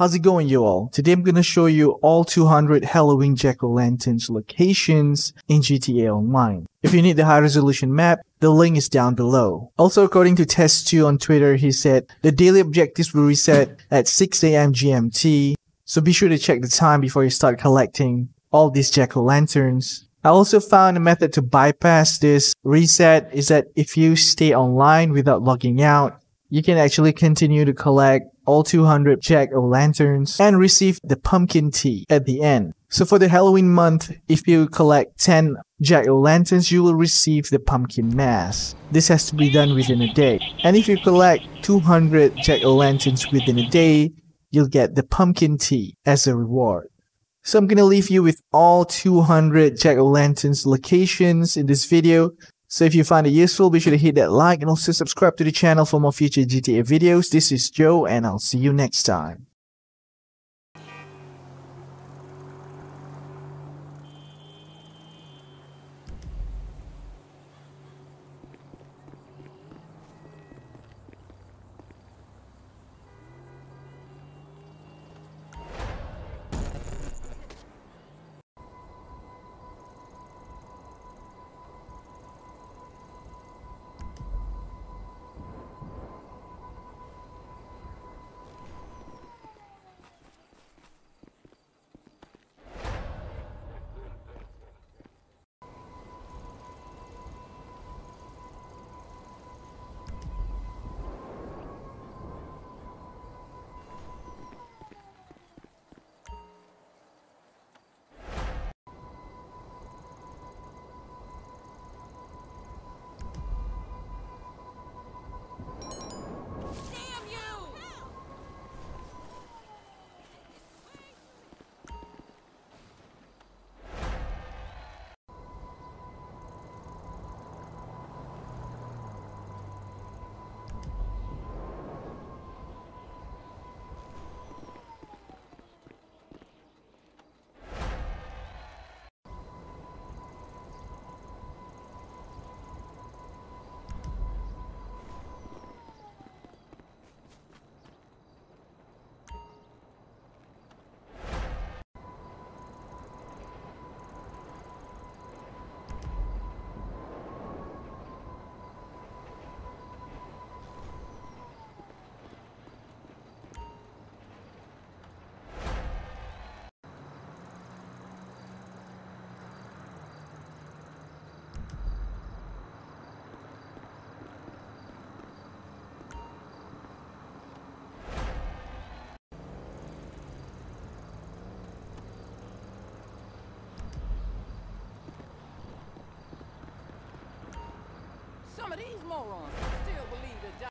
How's it going you all? Today I'm gonna show you all 200 Halloween Jack-O-Lanterns locations in GTA Online. If you need the high resolution map, the link is down below. Also according to Tez2 on Twitter, he said the daily objectives will reset at 6am GMT, so be sure to check the time before you start collecting all these Jack-O-Lanterns. I also found a method to bypass this reset is that if you stay online without logging out, you can actually continue to collect all 200 jack-o'-lanterns and receive the pumpkin tee at the end. So for the Halloween month, if you collect 10 jack-o'-lanterns, you will receive the pumpkin mask. This has to be done within a day. And if you collect 200 jack-o'-lanterns within a day, you'll get the pumpkin tee as a reward. So I'm gonna leave you with all 200 jack-o'-lanterns locations in this video. So if you find it useful, be sure to hit that like and also subscribe to the channel for more future GTA videos. This is Joe and I'll see you next time. Some of these morons still believe that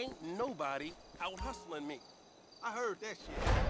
Ain't nobody out hustling me. I heard that shit.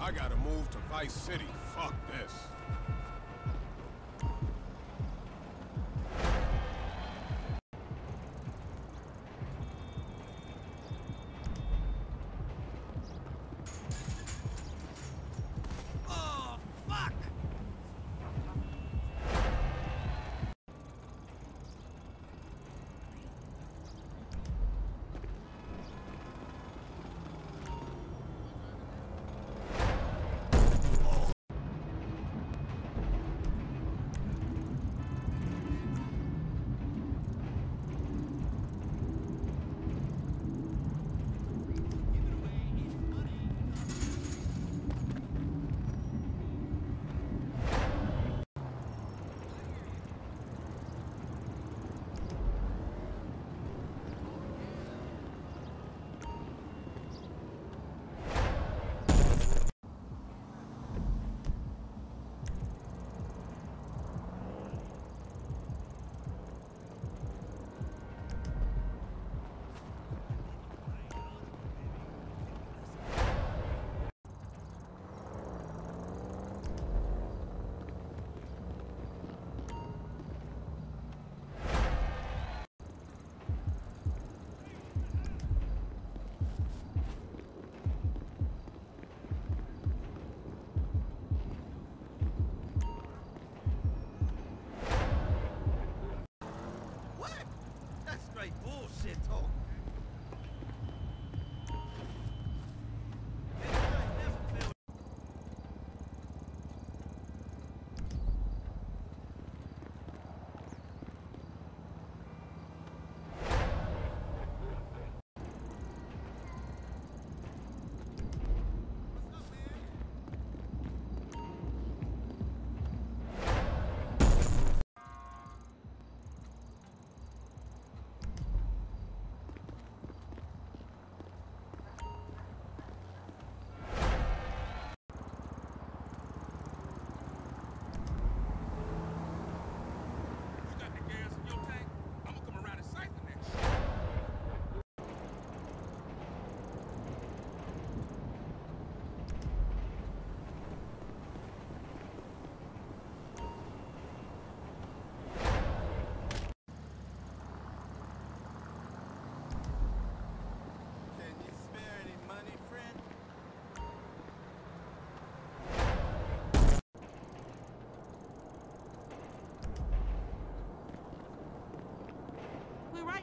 I gotta move to Vice City. Fuck this.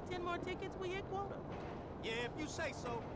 We 10 more tickets, we hit quota. Yeah, if you say so.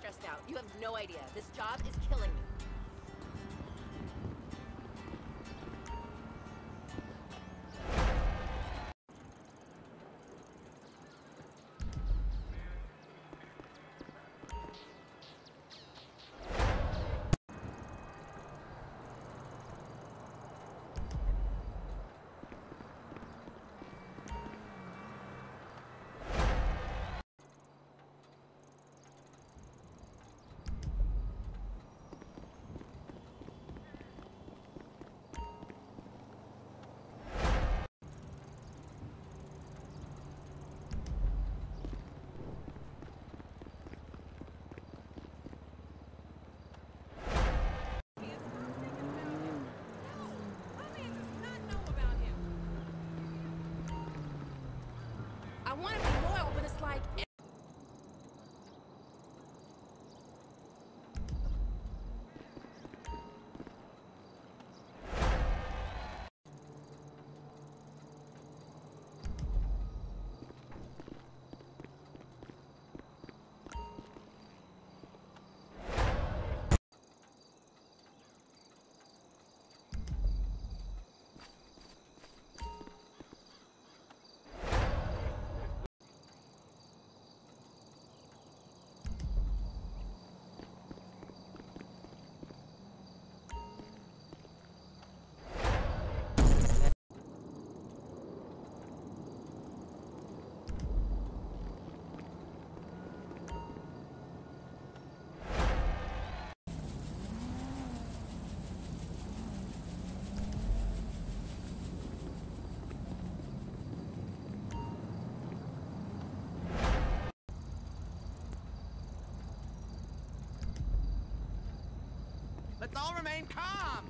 stressed out. You have no idea. This job is I want Let's all remain calm.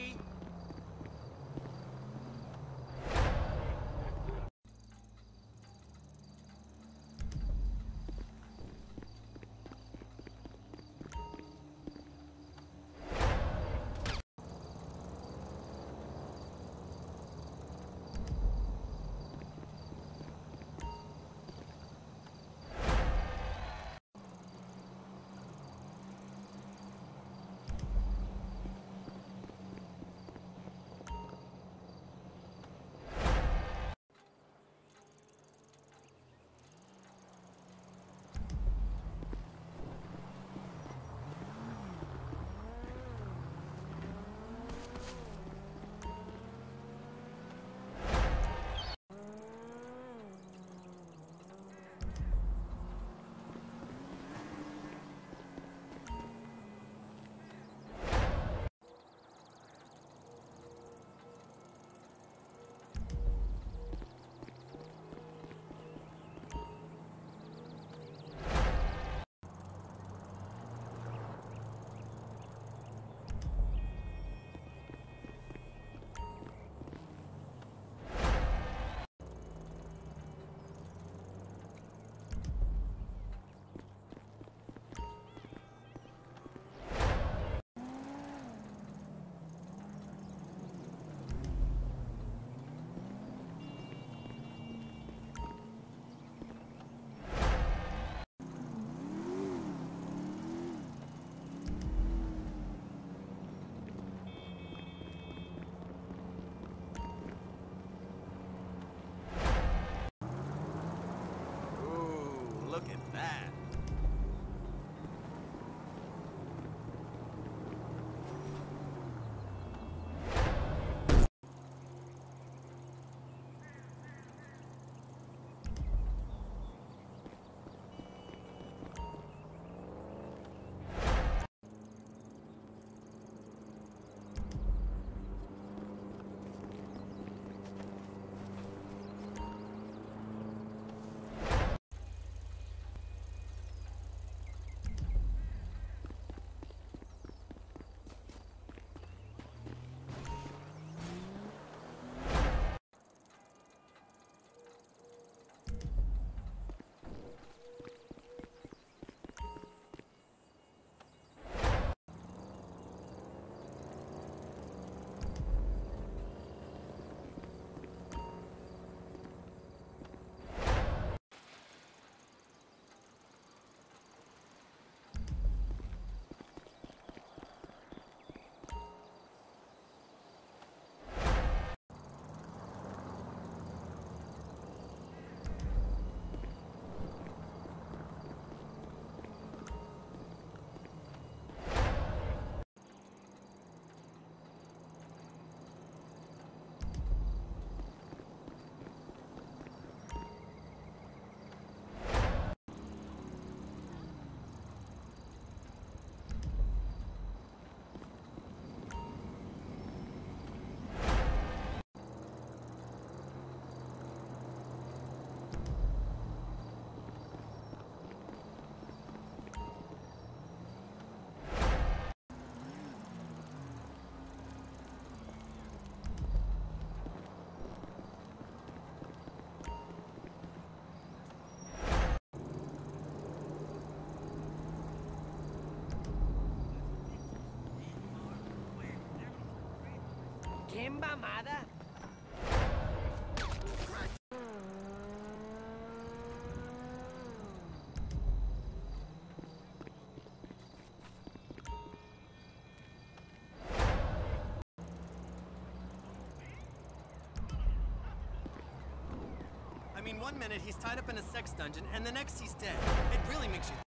I mean, one minute he's tied up in a sex dungeon, and the next he's dead. It really makes you.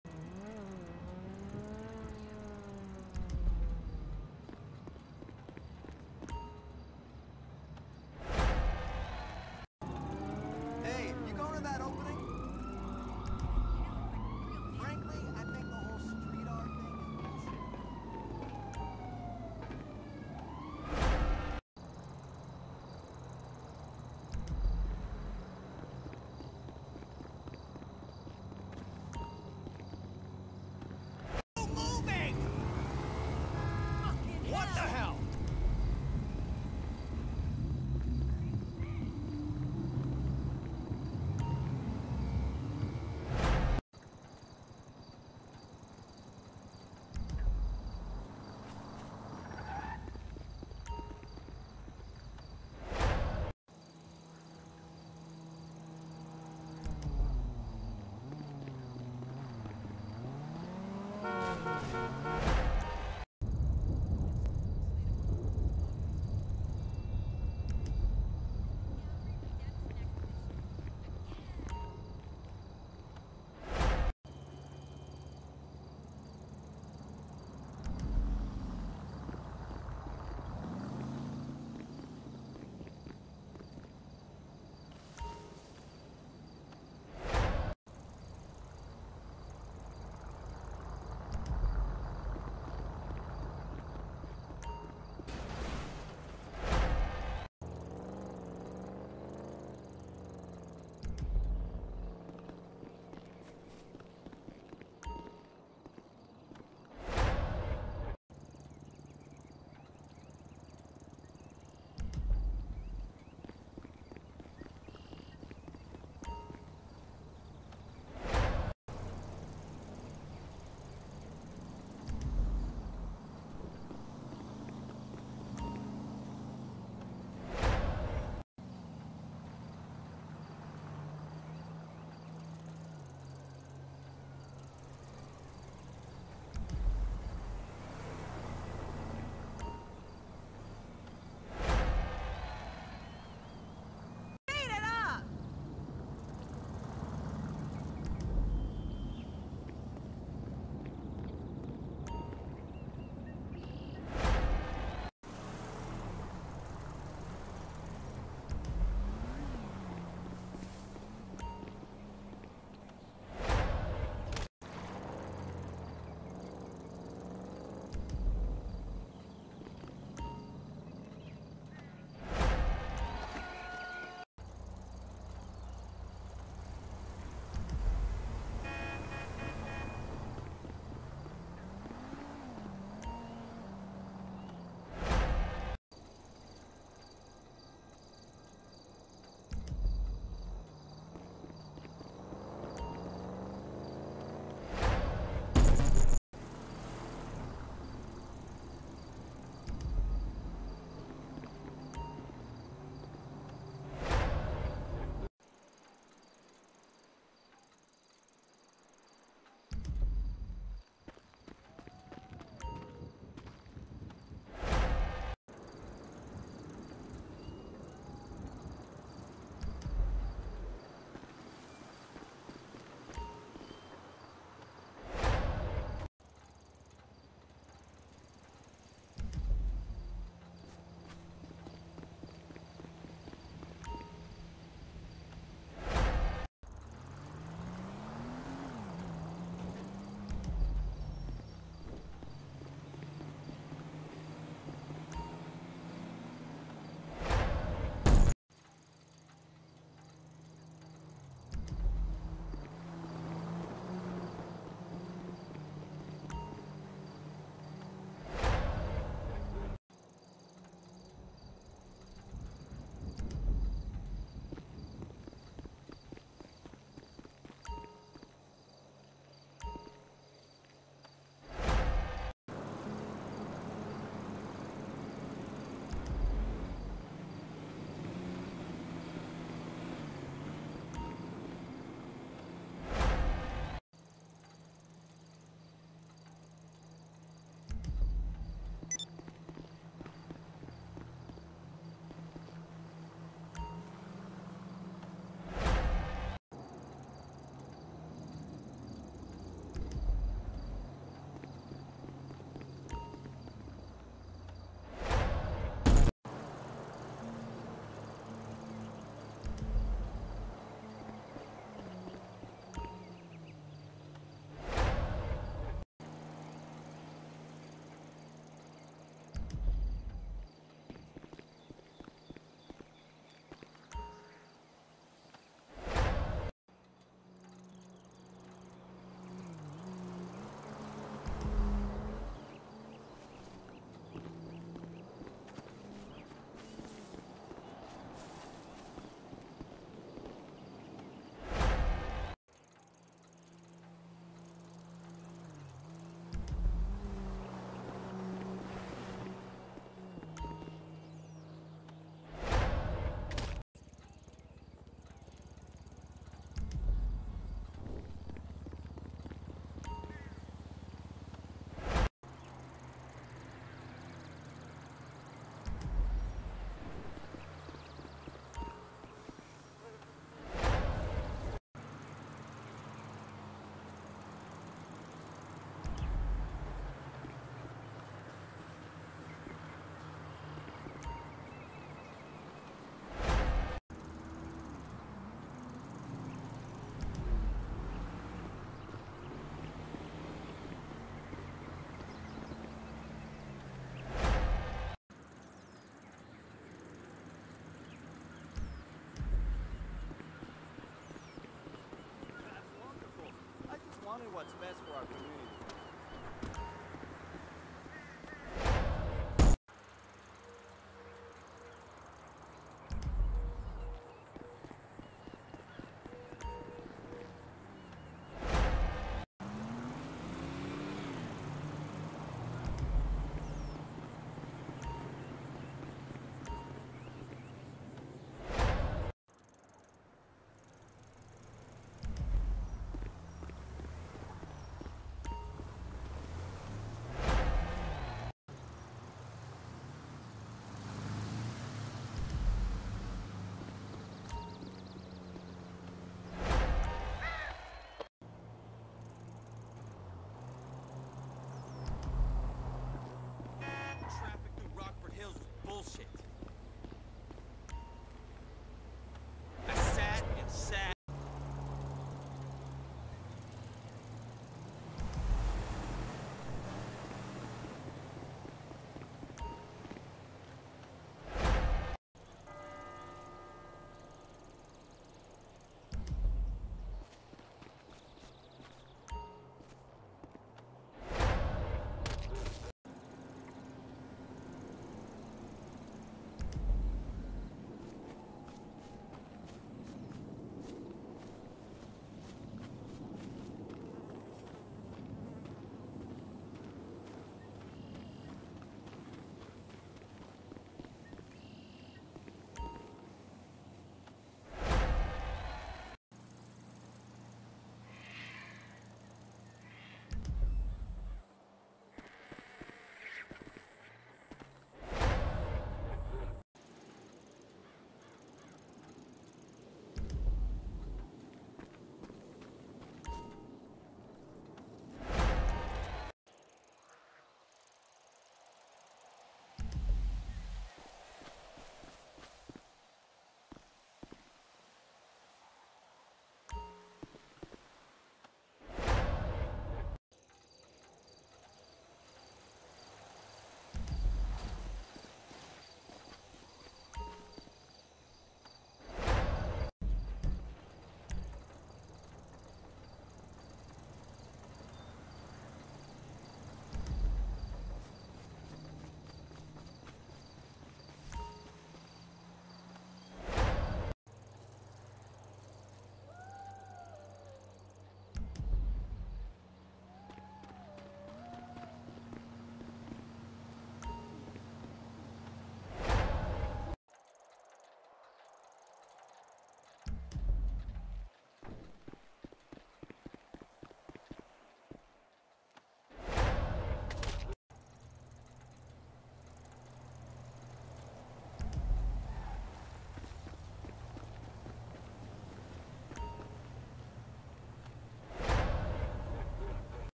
only what's best for our community.